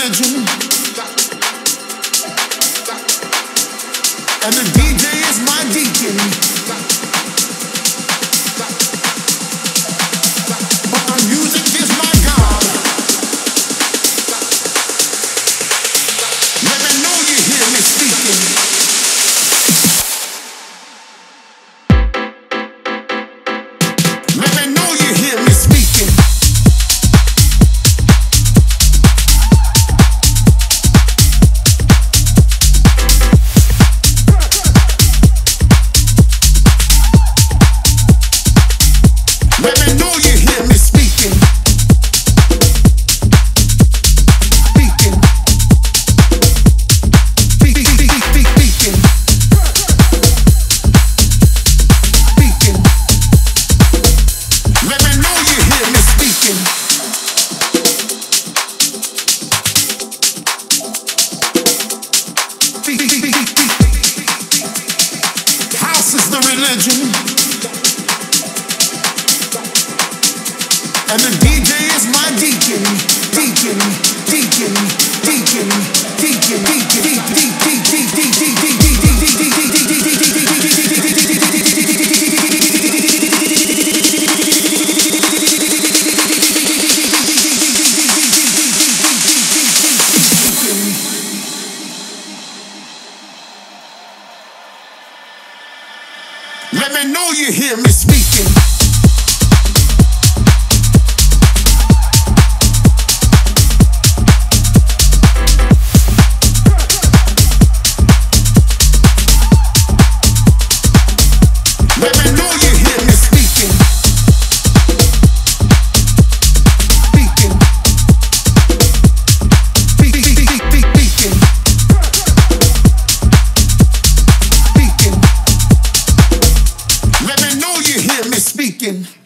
religion. And the DJ is my deacon. And the DJ is my deacon, deacon, deacon. Let me know you hear me speaking. Christian